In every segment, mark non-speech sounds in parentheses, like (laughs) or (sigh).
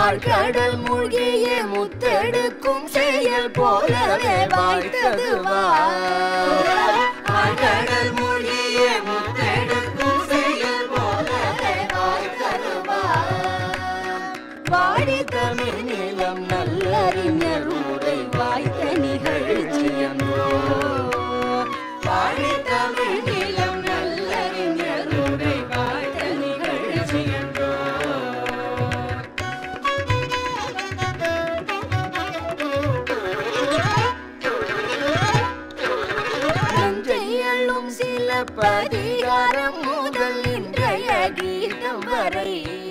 ஆழ்கடல் மூழ்கிய முத்தெடுக்கும் செயல் போலவே வாய்த்தது ஆழ்கடல் हरी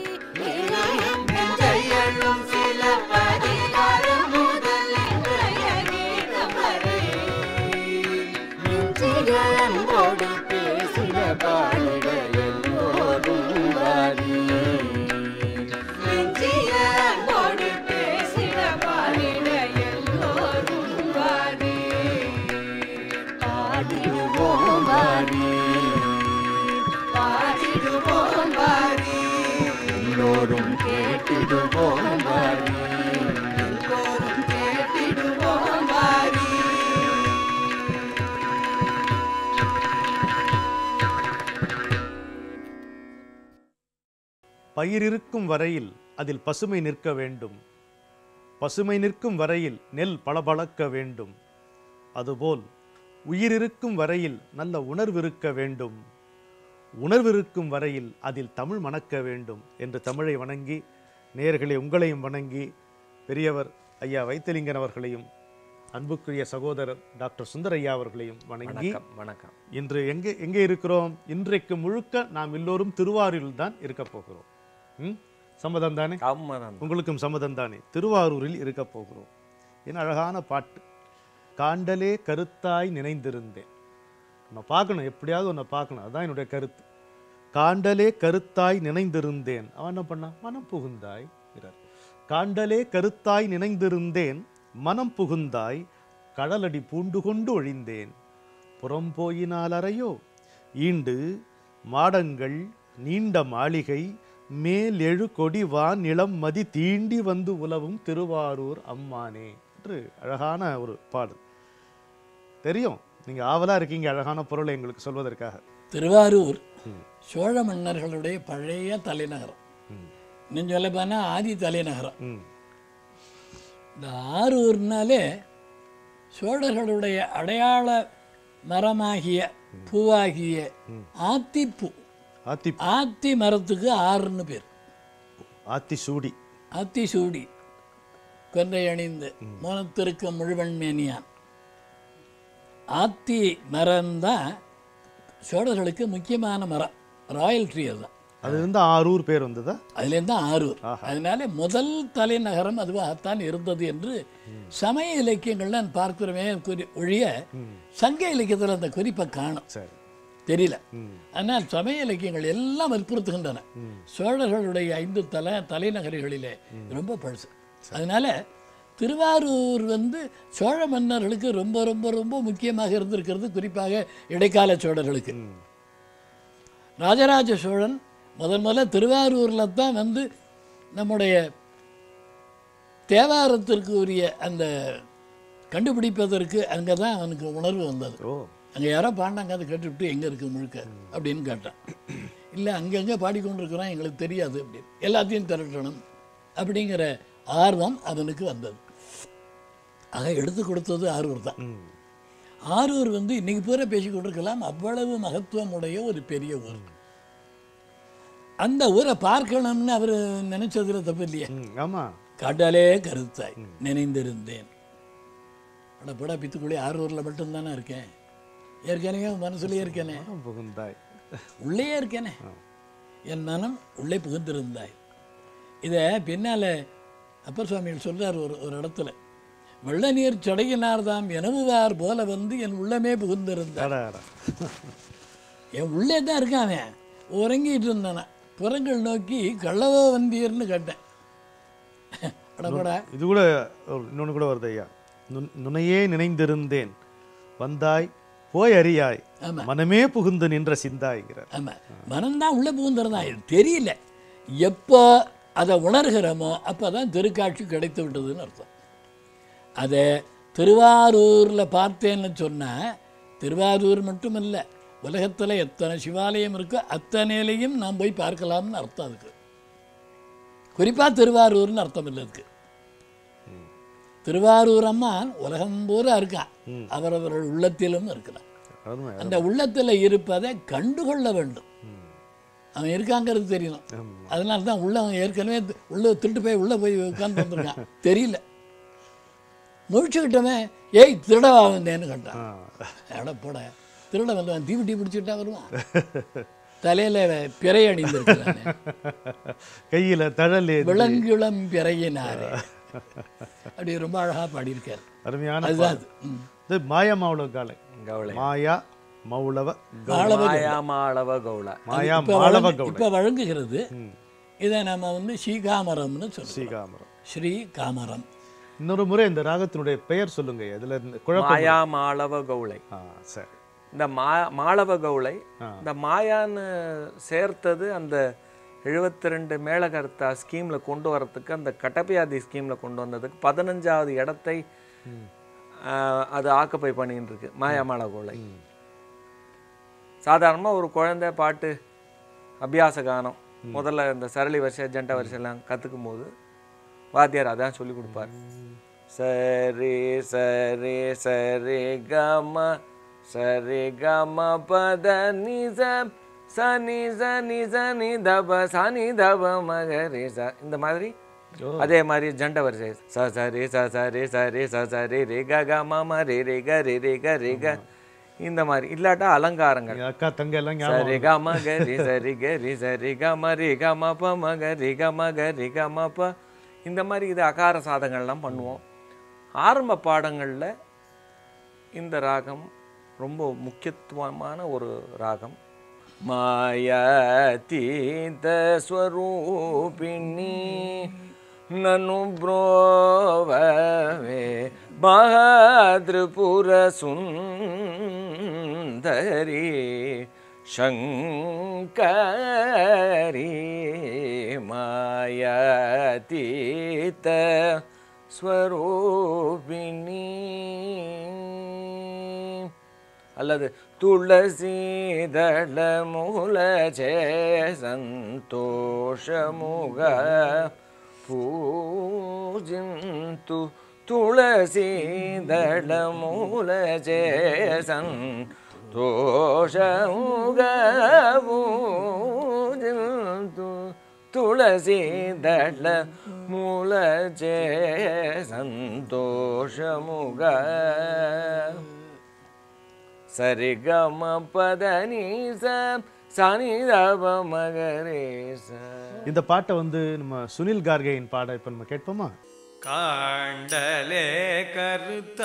பயிர் இருக்கும் வரையில் அதில் பசுமை நிற்க வேண்டும். பசுமை நிற்கும் வரையில் நெல் பளபளக்க வேண்டும். அதுபோல் உயிர் இருக்கும் வரையில் நல்ல உணர்வு இருக்க வேண்டும். உணர்வு இருக்கும் வரையில் அதில் தமிழ் மணக்க வேண்டும் என்று தமிழை வணங்கி நேயர்களை உங்களையும் வணங்கி பெரியவர் ஐயா வைத்திலிங்கன் அவர்களையும் அன்புக்குரிய சகோதரர் டாக்டர் சுந்தரையா அவர்களையும் வணங்கி வணக்கம் இன்று எங்கே எங்கே இருக்கிறோம்? இன்றைக்கு முழுக்க நாம் எல்லோரும் திருவாரூரில் தான் இருக்க போகிறோம். சம்மதம் தானே? உங்களுக்கும் சம்மதம் தானே? திருவாரூரில் இருக்க போகிறோம். என்ன அழகான பாட்டு. காண்டலே கருத்தாய் நினைந்திருந்தேன். உன்னை பார்க்கணும் எப்படியாவது உன்னை பார்க்கணும். அதான் என்னுடைய கருத்து. காண்டலே கருத்தாய் நினைந்திருந்தேன். அவன் என்ன பண்ணான்? மனம் புகுந்தாய். என்றார். காண்டலே கருத்தாய் நினைந்திருந்தேன். மனம் புகுந்தாய். கடலடி பூண்டு கொண்டு ஒழிந்தேன். புறம் போயினால் அறையோ? ஈண்டு மாடங்கள் நீண்ட மாளிகை மேல் எழு கொடி வான் நிலம் மதி தீண்டி வந்து உலவும் திருவாரூர் அம்மானே. என்று அழகான ஒரு பாடல். தெரியும்? நீங்க ஆவலா இருக்கீங்க அழகான பொருளை எங்களுக்கு சொல்வதற்காக. திருவாரூர். சோழ மன்னர்களுடைய பழைய தலைநகரம். இன்னும் சொல்ல போனால் ஆதி தலைநகரம். இந்த ஆரூர்னாலே சோழர்களுடைய அடையாள மரமாகிய பூவாகிய ஆத்திப்பூ. ஆத்தி ஆத்தி மரத்துக்கு ஆறுன்னு பேர். ஆத்தி சூடி. ஆத்தி சூடி. கொன்றை அணிந்து மோனத்திருக்க முழுவன் மேனியான். ஆத்தி மரம்தான் சோழர்களுக்கு முக்கியமான மரம். ராயல் ட்ரீ அதுதான் அது இருந்து ஆரூர் பேர் வந்ததா? அதுலேருந்து ஆரூர். அதனால முதல் தலைநகரம் அதுவாகத்தான் இருந்தது என்று சமய இலக்கியங்கள்ல நான் பார்க்கிறோமே குறி ஒழிய சங்க இலக்கியத்தில் அந்த குறிப்பை காணும். சரி. தெரியல. ஆனால் சமய இலக்கியங்கள் எல்லாம் வற்புறுத்துகின்றன. சோழர்களுடைய ஐந்து தல தலைநகரிகளிலே ரொம்ப பழசு. அதனால திருவாரூர் வந்து சோழ மன்னர்களுக்கு ரொம்ப ரொம்ப ரொம்ப முக்கியமாக இருந்திருக்கிறது குறிப்பாக இடைக்கால சோழர்களுக்கு. ராஜராஜ சோழன் முதன் முதல்ல திருவாரூரில் தான் வந்து நம்முடைய தேவாரத்திற்கு உரிய அந்த கண்டுபிடிப்பதற்கு அங்கே தான் அவனுக்கு உணர்வு வந்தது. அங்கே யாரோ பாண்டாங்க அதை கேட்டுவிட்டு எங்கே இருக்குது முழுக்க? அப்படின்னு கேட்டான். இல்லை அங்கங்கே பாடிக்கொண்டிருக்கிறோம் எங்களுக்கு தெரியாது அப்படின்னு. எல்லாத்தையும் திரட்டணும் அப்படிங்கிற ஆர்வம் அவனுக்கு வந்தது. ஆக எடுத்து கொடுத்தது ஆரூர் தான். ஆரூர் வந்து இன்னைக்கு பூரா பேசிக் கொண்டிருக்கலாம் அவ்வளவு மகத்துவம் உடைய ஒரு பெரிய ஊர். அந்த ஊரை பார்க்கணும்னு அவர் நினைச்சதுல தப்பு இல்லையே. ம் ஆமா. காட்டாலே கருத்தாய் நினைந்திருந்தேன். அட போடா பித்துக்குள்ளே ஆரூரில் மட்டும்தானே இருக்கேன். ஏற்கனவே மனசுலயே இருக்கேனே. புகுந்தாய். உள்ளேயே இருக்கேனே. என் மனம் உள்ளே புகுந்திருந்தாய். இதை பின்னால் அப்பர் சுவாமிகள் சொல்றார் ஒரு ஒரு இடத்துல. வெள்ள நீர் சடையினார் தாம் எனவுவார் போல வந்து என் உள்ளமே புகுந்திருந்தார் என் உள்ளே தான் இருக்கான் உறங்கிட்டு இருந்தானா. புறங்கள் நோக்கி கள்ளவோ வந்தீர்னு கேட்டேன். இது கூட இன்னொன்று கூட வருது ஐயா. நுண்- நுனையே நினைந்திருந்தேன். வந்தாய் போய் அறியாய். மனமே புகுந்து நின்ற சிந்தாய்கிறார் ஆமாம் மனம்தான் உள்ளே புகுந்துருந்தான் இது தெரியல. எப்போ அதை உணர்கிறோமோ அப்போ தான் திருக்காட்சி கிடைத்து விட்டதுன்னு அர்த்தம். அதை திருவாரூரில் பார்த்தேன்னு சொன்னால் திருவாரூர் மட்டும் இல்லை உலகத்தில் எத்தனை சிவாலயம் இருக்கோ அத்தனையிலையும் நாம் போய் பார்க்கலாம்னு அர்த்தம் அதுக்கு. குறிப்பாக திருவாரூர்னு அர்த்தம் இல்லை அதுக்கு. திருவாரூர் அம்மான் உலகம் பூரா இருக்கான் அவரவர்கள் உள்ளத்திலும் இருக்கிறான் அருமை அந்த உள்ளத்தில் இருப்பதை கண்டுகொள்ள வேண்டும். அவன் இருக்காங்கிறது தெரியணும். அதனால தான் உள்ள அவன் ஏற்கனவே உள்ள திருட்டு போய் உள்ளே போய் உட்கார்ந்து வந்திருக்கான். (laughs) தெரியல. முழிச்சுக்கிட்டவன் ஏய் திருடவா வந்தேன்னு கண்டான். எட போட திருட வந்தவன் தீவிட்டி பிடிச்சிட்டா வருவான். (laughs) தலையில பிறை அணிந்திருக்கிறானே. கையில தழல் ஏந்தி. விலங்குளம் பிறையினாரே. அப்படி ரொம்ப அழகா பாடியிருக்காரு. அருமையான அதுதான். இது மாயா மௌளவ காலை. கவுளை மாயா மௌளவ மாளவ மாயாமாளவ கவுள மாயா மாளவ கவுளை இப்ப வழங்குகிறது. இதை நம்ம வந்து ஸ்ரீகாமரம்னு சொல்றோம். ஸ்ரீகாமரம். ஸ்ரீ காமரம் இன்னொரு முறை இந்த ராகத்தினுடைய பெயர் சொல்லுங்க. இதுல குழப்பம் மாயாமாளவ கவுளை ஆ சரி. இந்த மா மாளவ கவுளை. இந்த மாயான்னு சேர்த்தது அந்த எழுபத்தி ரெண்டு மேலகர்த்தா ஸ்கீம்ல கொண்டு வரதுக்கு அந்த கட்டப்பயாதி ஸ்கீம்ல கொண்டு வந்ததுக்கு பதினஞ்சாவது இடத்தை அது ஆக்குப்பை பண்ணிட்டு இருக்கு மாயாமாள கவுளை சாதாரணமா ஒரு குழந்தை பாட்டு அபியாச கானம். முதல்ல இந்த சரளி வரிசை ஜண்ட வரிசையெல்லாம் கத்துக்கும் போது வாத்தியார் அதான் சொல்லி கொடுப்பார். சரி சரி சரி கம சரி கம பத நிச சனி சனி சனி தப சனி தப மகரி ச இந்த மாதிரி? அதே மாதிரி ஜண்ட வரிசை. ச சரி ச சரி சரி ச சரி ரி க க ம ம ரி ரி க ரி ரி க ரி க. இந்த மாதிரி. இல்லாட்டா அலங்காரங்கள். அக்கா தங்க எல்லாம் சரி க ம க ரி சரி க ரி சரி க ம ரி க ம ப ம க ரி க ம க ரி க ம ப. இந்த மாதிரி இது அகார சாதங்கள்லாம் பண்ணுவோம். ஆரம்ப பாடங்களில் இந்த ராகம் ரொம்ப முக்கியத்துவமான ஒரு ராகம். மாயாதீத ஸ்வரூபிணி நனு ப்ரோவே மகாத்ரிபுர சுந்தரி சங்கரி மாயாதீத ஸ்வரூபிணி அல்லது துளசீதள மூல ஜே சந்தோஷமுக பூஜிந்து துளசீதள மூல ஜே சந்தோஷமுக சரி கம பதனீச இந்த பாட்டை வந்து நம்ம சுனில் கார்கேயின் பாட இப்ப நம்ம கேட்போமா? காண்டலே கருத்தாய்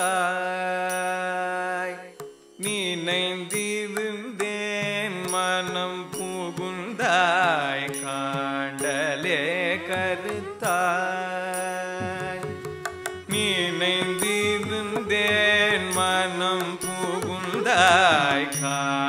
நீ நினைந்திருந்தேன் மனம் புகுந்தாய் காண்டலே கருத்தாய் நீ நினைந்திருந்தேன் மனம் புகு புகுந்தாய் காண்டலே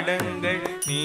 மாடங்கள் நீ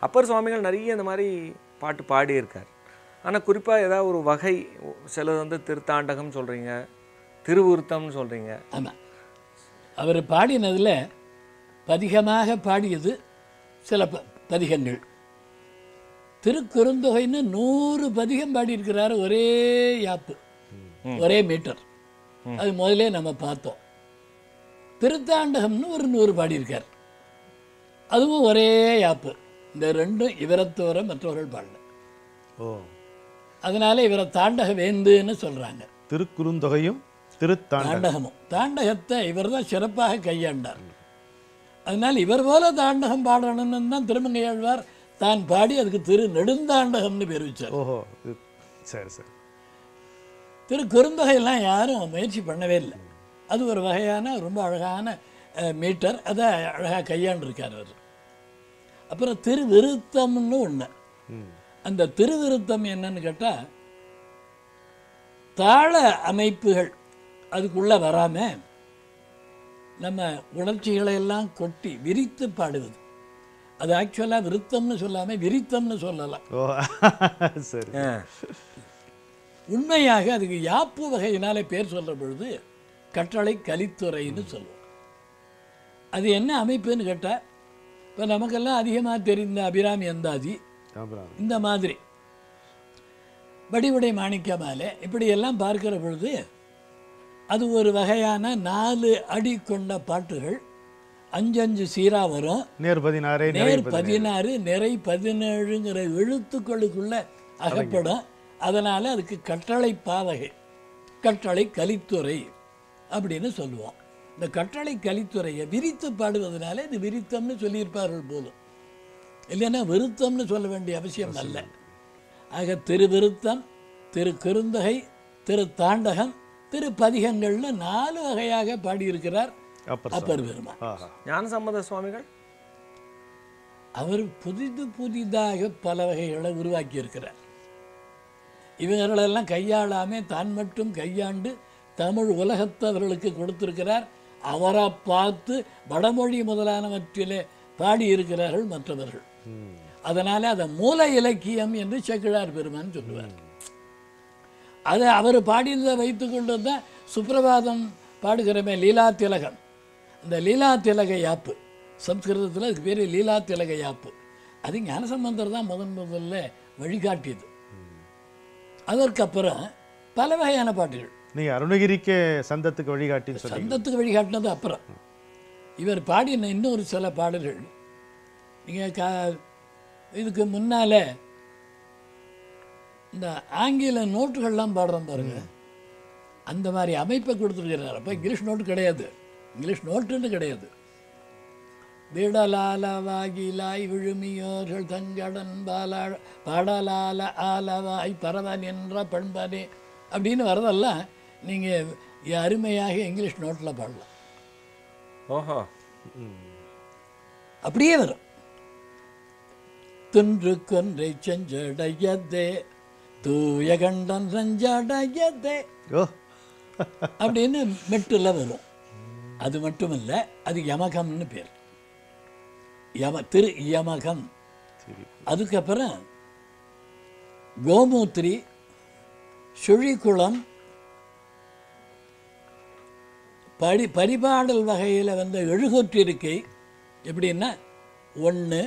அப்பர் சுவாமிகள் நிறைய இந்த மாதிரி பாட்டு பாடியிருக்கார். ஆனால் குறிப்பாக ஏதாவது ஒரு வகை சிலது வந்து திருத்தாண்டகம் சொல்கிறீங்க திருவுருத்தம்னு சொல்கிறீங்க ஆமாம் அவர் பாடினதில் பதிகமாக பாடியது சில ப பதிகங்கள். திருக்குறுந்தொகைன்னு நூறு பதிகம் பாடியிருக்கிறாரு ஒரே யாப்பு. ஒரே மீட்டர். அது முதல்ல நம்ம பார்த்தோம். திருத்தாண்டகம்னு ஒரு நூறு பாடியிருக்கார். அதுவும் ஒரே யாப்பு. இந்த ரெண்டும் இவரை தவிர மற்றவர்கள் பாடல. ஓ. அதனால இவரை தாண்டக வேந்துன்னு சொல்றாங்க. திருக்குறுந்தொகையும் திருத்தாண்ட தாண்டகமும். தாண்டகத்தை இவர் தான் சிறப்பாக கையாண்டார். அதனால் இவர் போல தாண்டகம் பாடணும்னு தான் திருமங்கையாழ்வார் தான் பாடி அதுக்கு திரு நெடுந்தாண்டகம்னு பேர் வச்சார். ஓஹோ சரி சரி. திரு குறுந்தொகையெல்லாம் யாரும் முயற்சி பண்ணவே இல்லை. அது ஒரு வகையான ரொம்ப அழகான மீட்டர். அதை அழகாக கையாண்டிருக்கார் அவர். அப்புறம் திருவிருத்தம்னு ஒன்று அந்த திருவிருத்தம் என்னன்னு கேட்டால் தாள அமைப்புகள் அதுக்குள்ளே வராமல் நம்ம உணர்ச்சிகளை எல்லாம் கொட்டி விரித்து பாடுவது. அது ஆக்சுவலாக விருத்தம்னு சொல்லாமல் விரித்தம்னு சொல்லலாம். சரி. உண்மையாக அதுக்கு யாப்பு வகையினாலே பேர் சொல்ற பொழுது கட்டளை கலித்துறைன்னு சொல்லுவோம். அது என்ன அமைப்புன்னு கேட்டால் இப்போ நமக்கெல்லாம் அதிகமாக தெரிந்த அபிராமி அந்தாதி இந்த மாதிரி. வடிவுடை மாணிக்க மாலை இப்படி எல்லாம் பார்க்கிற பொழுது அது ஒரு வகையான நாலு அடி கொண்ட பாட்டுகள். அஞ்சஞ்சு சீரா வரும். நேர் பதினாறே நேர். பதினாறு. நிறை பதினேழுங்கிற எழுத்துக்களுக்குள்ள அகப்படும். அதனால அதுக்கு கட்டளை பாவகை கட்டளை கலித்துறை அப்படின்னு சொல்லுவோம். இந்த கட்டளை கலித்துறையை விரித்து பாடுவதனால இது விரித்தம்னு சொல்லியிருப்பார்கள் போலும். இல்லைன்னா விருத்தம்னு சொல்ல வேண்டிய அவசியம் அல்ல. ஆக திருவிருத்தம் திரு குறுந்தகை திரு தாண்டகம் திரு பதிகங்கள்னு நாலு வகையாக பாடியிருக்கிறார் அப்பர் பெருமான். ஆஹா. ஞானசம்பந்த சுவாமிகள்? அவர் புதிது புதிதாக பல வகைகளை உருவாக்கி இருக்கிறார் இவங்களெல்லாம் கையாளாமல் தான் மட்டும் கையாண்டு தமிழ் உலகத்தவர்களுக்கு கொடுத்திருக்கிறார். அவரை பார்த்து வடமொழி முதலானவற்றிலே பாடியிருக்கிறார்கள் மற்றவர்கள். அதனால அதை மூல இலக்கியம் என்று செக்கிழார் பெருமான் சொல்லுவார். அதை அவர் பாடியதை வைத்துக்கொண்டு தான் சுப்பிரபாதம் பாடுகிறமே லீலா திலகம். இந்த லீலா திலக யாப்பு. சம்ஸ்கிருதத்தில் அதுக்கு பேர் லீலா திலக யாப்பு. அது ஞானசம்பந்தர் தான் முதன் முதல்ல வழிகாட்டியது. அதற்கப்புறம் பல வகையான பாட்டுகள். நீங்க அருணகிரிக்கே சந்தத்துக்கு வழிகாட்டின்னு சொன்னீங்க. சந்தத்துக்கு வழிகாட்டினது அப்புறம். இவர் பாடின இன்னொரு சில பாடல்கள் நீங்கள் கா இதுக்கு முன்னால இந்த ஆங்கில நோட்டுகள்லாம் பாடுறோம் பாருங்க. அந்த மாதிரி அமைப்பை கொடுத்துருக்கிறார். அப்போ இங்கிலீஷ் நோட்டு கிடையாது. இங்கிலீஷ் நோட்டுன்னு கிடையாது. விடலாலவாகிலாய் விழுமியோர்கள் தங்கடன் பாலா பாடலால ஆலவாய் பரவன் என்ற பண்பனே அப்படின்னு வரதெல்லாம் நீங்கள் அருமையாக இங்கிலீஷ் நோட்டில் பாடலாம். ஓஹோ அப்படியே வரும். துன்று கொன்றை செஞ்சடையதே தூய கண்டன் செஞ்சடையதே. ஓ. அப்படின்னு மெட்டில் வரும். அது மட்டுமல்ல அது யமகம்னு பேர். யம திரு யமகம். அதுக்கப்புறம் கோமூத்திரி சுழிக்குளம் படி பரிபாடல் வகையில் வந்த எழுகொற்றிருக்கை எப்படின்னா ஒன்று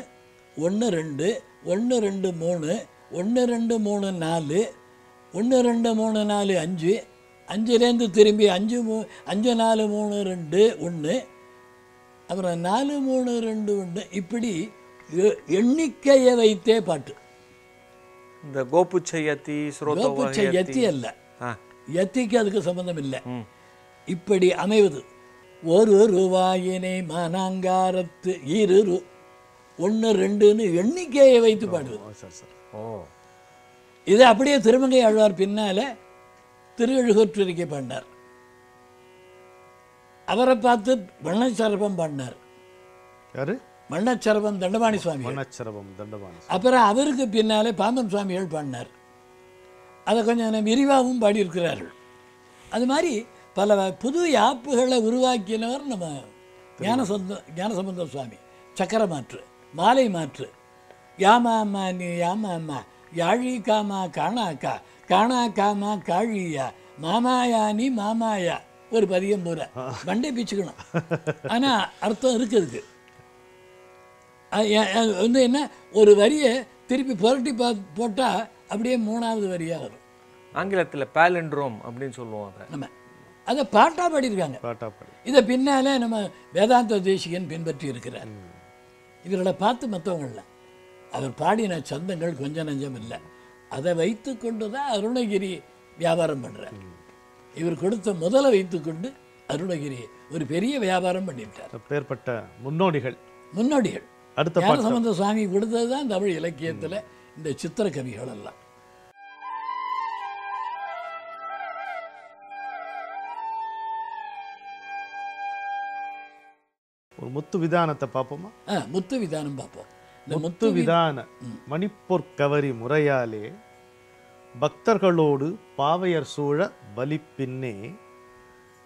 ஒன்று ரெண்டு ஒன்று ரெண்டு மூணு ஒன்று ரெண்டு மூணு நாலு ஒன்று ரெண்டு மூணு நாலு அஞ்சு அஞ்சுலேருந்து திரும்பி அஞ்சு மூ அஞ்சு நாலு மூணு ரெண்டு ஒன்று அப்புறம் நாலு மூணு ரெண்டு ஒன்று இப்படி எண்ணிக்கையை வைத்தே பாட்டு. இந்த கோபுச்ச யத்தி கோபுச்ச எத்தி. அல்ல. ஆ. எத்திக்கு அதுக்கு சம்பந்தம் இல்லை. இப்படி அமைவது. ஒரு ரூபாயினை மனாங்காரத்து இரு ஒன்று ரெண்டுன்னு எண்ணிக்கையை வைத்து பாடுவது. Sir sir. ஓ. இது அப்படியே திருமங்கை ஆழ்வார் பின்னால திருஎழுகொற்றிருக்கை பாடினார். அவரை பார்த்து வண்ணச்சரபம் பாடினார். யாரு? வண்ணச்சரபம் தண்டபாணி சுவாமி மன்னச்சரவம் தண்டபாணி அப்புறம் அவருக்கு பின்னாலே பாம்பன் சுவாமிகள் பாடினார். அதை கொஞ்சம் விரிவாகவும் பாடியிருக்கிறார்கள். அது மாதிரி பல புது யாப்புகளை உருவாக்கினவர் நம்ம ஞானசந்த ஞானசம்பந்த சுவாமி. சக்கர மாற்று மாலை மாற்று. யாமா அம்மா நீ யாமா அம்மா யாழி காமா காணாக்கா காணா காமா காழியா மாமாயா நீ மாமாயா ஒரு பதியம் போல. வண்டை பிச்சுக்கணும். (laughs) ஆனால் அர்த்தம் இருக்குதுக்கு வந்து என்ன ஒரு வரியை திருப்பி புரட்டி பா போட்டால் அப்படியே மூணாவது வரியாக வரும். ஆங்கிலத்துல பேலண்ட்ரோம் அப்படின்னு சொல்லுவோம் அதை. நம்ம அதை பாட்டாக பாடியிருக்காங்க. பாட்டா பாடி. இதை பின்னாலே நம்ம வேதாந்த தேசிகன் பின்பற்றி இருக்கிறார். இவர்களை பார்த்து மற்றவங்கள அவர் பாடின சந்தங்கள் கொஞ்சம் நஞ்சம் இல்லை. அதை வைத்து கொண்டு தான் அருணகிரி வியாபாரம் பண்ணுறார் இவர் கொடுத்த முதலை வைத்துக்கொண்டு அருணகிரி ஒரு பெரிய வியாபாரம் பண்ணிவிட்டார். பேர்பட்ட முன்னோடிகள். முன்னோடிகள். அடுத்த பாட்டு ஞானசம்பந்த சுவாமி கொடுத்தது தான் தமிழ் இலக்கியத்தில் இந்த சித்திர கவிகள் எல்லாம் ஒரு முத்து விதானத்தை பார்ப்போமா? முத்து விதானம் பார்ப்போம். இந்த முத்து விதான மணிப்பொற்கவரி முறையாலே பக்தர்களோடு பாவையர் சூழ வலிப்பின்னே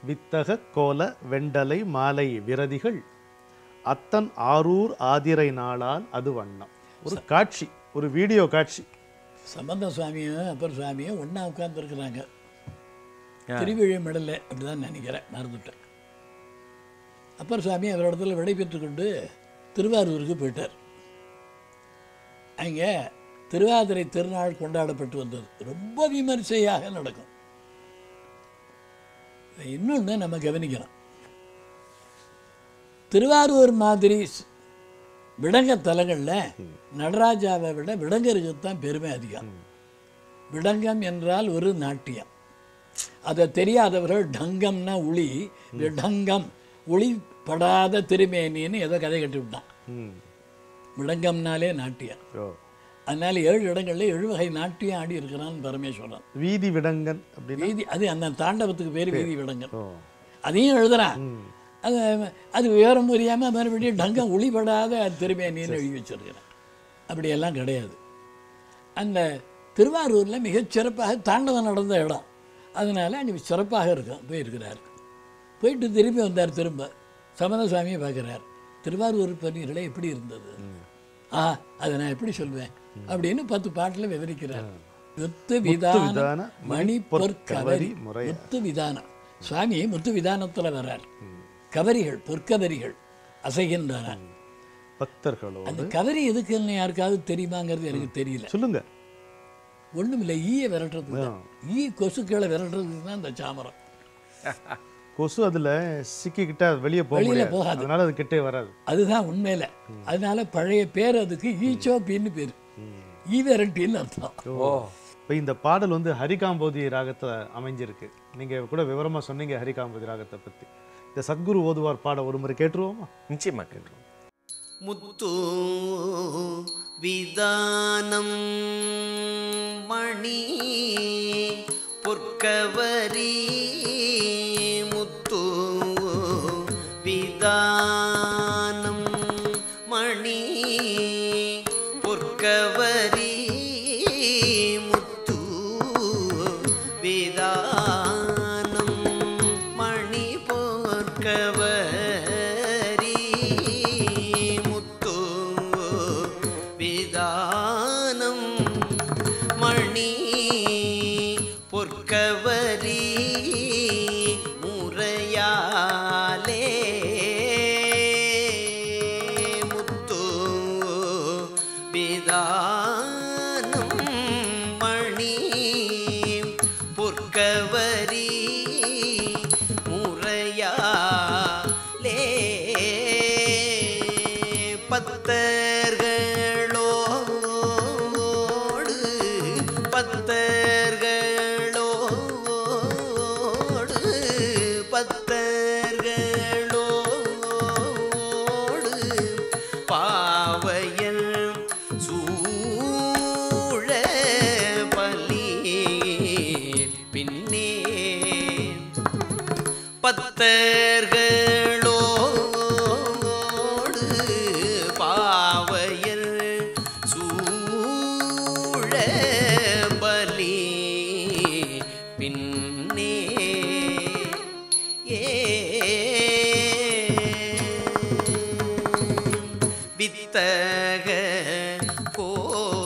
வித்தக கோல வெண்டலை மாலை விரதிகள். அத்தன் ஆரூர் ஆதிரை நாளால் அது வண்ணம். ஒரு காட்சி ஒரு வீடியோ காட்சி. சம்பந்த சுவாமியும் அப்பர் சுவாமியும் ஒன்றா உட்கார்ந்துருக்குறாங்க. திருவிழி மெடல அப்படிதான் நினைக்கிறேன் மறந்துட்டேன். அப்பர் சுவாமி அவரிடத்துல விடை பெற்றுக்கொண்டு திருவாரூருக்கு போயிட்டார். அங்கே திருவாதிரை திருநாள் கொண்டாடப்பட்டு வந்தது. ரொம்ப விமரிசையாக நடக்கும். இன்னொன்று நம்ம கவனிக்கணும் திருவாரூர் மாதிரி விடங்க தலங்களில் நடராஜாவை விட விடங்கருக்கு தான் பெருமை அதிகம். விடங்கம் என்றால் ஒரு நாட்டியம். அதை தெரியாதவர்கள் டங்கம்னா உளி விடங்கம் ஒளிப்படாத திருமேனின்னு ஏதோ கதை கட்டி விட்டான். விடங்கம்னாலே நாட்டியம். அதனால ஏழு இடங்கள்ல ஏழு வகை நாட்டியம் ஆடி இருக்கிறான் பரமேஸ்வரன். வீதி விடங்கன் வீதி அது அந்த தாண்டவத்துக்கு பேர் வீதி விடங்கன். அதையும் எழுதுறான். அது அது விவரம் புரியாமல் மறுபடியும் டங்கம் ஒளிபடாத திருமேனின்னு எழுதி வச்சிருக்கிறேன். அப்படியெல்லாம் கிடையாது. அந்த திருவாரூரில் மிகச் சிறப்பாக தாண்டவம் நடந்த இடம். அதனால அன்றைக்கி சிறப்பாக இருக்கும் போயிருக்கிறார். போயிட்டு திரும்பி வந்தார் திரும்ப. சமத சுவாமியை பார்க்குறார். திருவாரூர் பணிகளே எப்படி இருந்தது? ஆ அதை நான் எப்படி சொல்வேன்? அப்படின்னு பத்து பாட்டில் விவரிக்கிறார். முத்து விதான மணி பொற்கவரி. முத்து விதானம் சுவாமி முத்து விதானத்தில் வர்றார். கவரிகள் பொற்கவரிகள் அசைகின்றன பக்தர்களோடு அந்த கவரி எதுக்குன்னு யாருக்காவது தெரியுமாங்கிறது எனக்கு தெரியல. சொல்லுங்க. ஒண்ணும் இல்லை ஈயை விரட்டுறதுக்கு. ஈ கொசுக்களை விரட்டுறதுக்கு தான் இந்த சாமரம். (laughs) கொசு அதுல சிக்கிக்கிட்டா வெளியே போக வெளியில முடியாது. போகாது. அதனால அது கிட்டே வராது. அதுதான் உண்மையில. அதனால பழைய பேர் அதுக்கு ஈச்சோப்பின்னு பேர். ஈ விரட்டின்னு அர்த்தம். ஓ. இப்போ இந்த பாடல் வந்து ஹரிகாம்போதி ராகத்தை அமைஞ்சிருக்கு. நீங்க கூட விவரமா சொன்னீங்க ஹரிகாம்போதி ராகத்தை பத்தி. இந்த சத்குரு ஓதுவார் பாட ஒரு முறை கேட்டுருவோமா? நிச்சயமா கேட்டுருவோம். முத்து விதானம் மணி பொற்கவரி விதானம் மணி பத்தர்களோடு கோல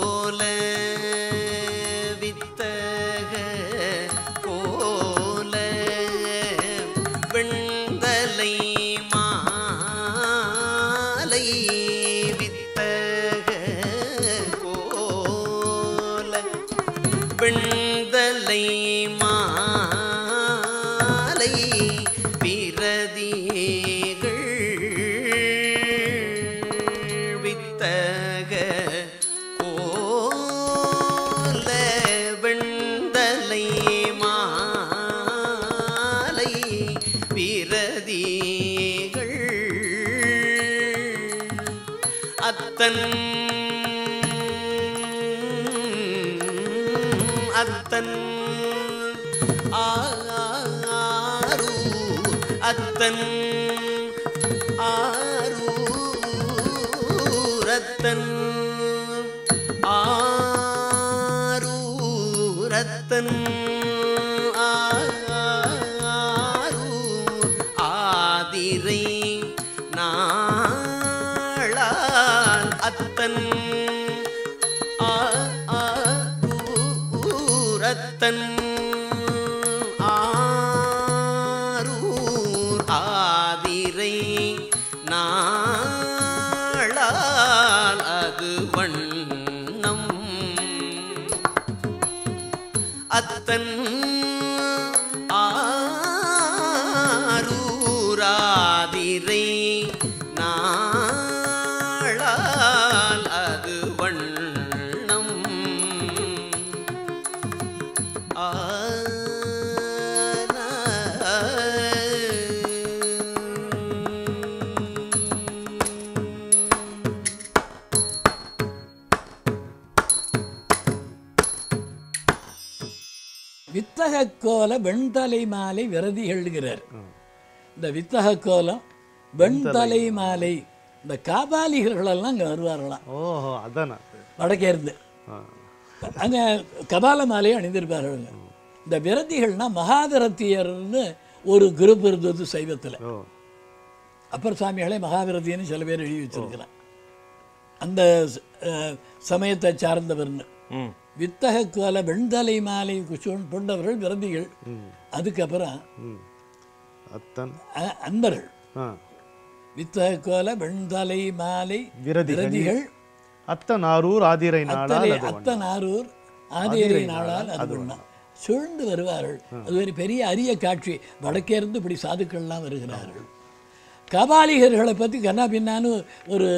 அத்தன். ஆரு அத்தன். ஆரூரத்தன் கோல வெண்தலை மாலை விரதி எழுகிறார் இந்த வித்தக கோலம் வெண்தலை மாலை. இந்த காபாலிகர்களெல்லாம் அங்கே வருவார்களாம் ஓஹோ அதானே? வடக்கே இருந்து. ஆ. அங்கே கபால மாலையை அணிந்திருப்பார்கள். இந்த விரதிகள்னா மகாவிரத்தியர்னு ஒரு குரூப் இருந்தது சைவத்தில். அப்பர் சுவாமிகளே மகாவிரதின்னு சில பேர் எழுதி வச்சிருக்கிறான் அந்த சமயத்தை சார்ந்தவர்னு. வித்தக கோல வெண்தலை மாலை குஷோன் கொண்டவர்கள் விரதிகள் அதுக்கப்புறம் அன்பர்கள். வித்தக கோல வெண்தலை மாலை விரதிகள். விரதிகள். அத்தன் ஆரூர் ஆதிரை. அத்தனாரூர் ஆதிரை நாளால் அது ஒண்ணாம் சூழ்ந்து வருவார்கள். அது ஒரு பெரிய அரிய காட்சி. வடக்கே இருந்து இப்படி சாதுக்கள்லாம் வருகிறார்கள். கபாலிகர்களை பற்றி கண்ணா பின்னான்னு ஒரு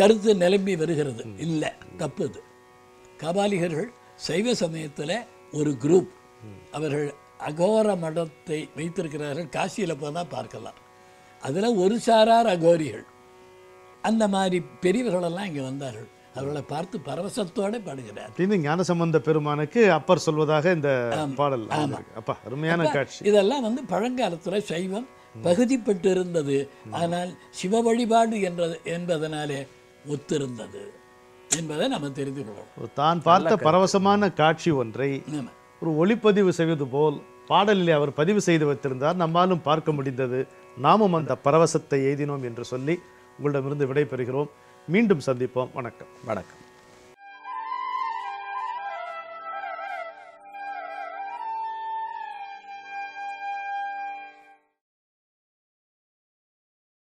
கருத்து நிலம்பி வருகிறது. இல்லை தப்பு அது. கபாலிகர்கள் சைவ சமயத்தில் ஒரு குரூப் அவர்கள் அகோர மடத்தை வைத்திருக்கிறார்கள். காசியில் போனால் பார்க்கலாம். அதில் ஒரு சாரார் அகோரிகள். அந்த மாதிரி பெரியவர்களெல்லாம் இங்கே வந்தார்கள். அவர்களை பார்த்து பரவசத்தோட பாடுகிறார். அப்படின்னு ஞானசம்பந்த பெருமானுக்கு அப்பர் சொல்வதாக இந்த பாடல் அமைந்திருக்கு. அப்பா அருமையான காட்சி. இதெல்லாம் வந்து பழங்காலத்துல சைவம் பகுதிப்பட்டு இருந்தது ஆனால் சிவ வழிபாடு என்ற என்பதனாலே ஒத்திருந்தது. என்பதை நம்ம தெரிந்து கொள்ளணும் தான் பார்த்த பரவசமான காட்சி ஒன்றை. ஒரு ஒளிப்பதிவு செய்வது போல் பாடலிலே அவர் பதிவு செய்து வைத்திருந்தார். நம்மாலும் பார்க்க முடிந்தது நாமும் அந்த பரவசத்தை எய்தினோம் என்று சொல்லி உங்களிடமிருந்து விடைபெறுகிறோம். மீண்டும் சந்திப்போம். வணக்கம். வணக்கம்.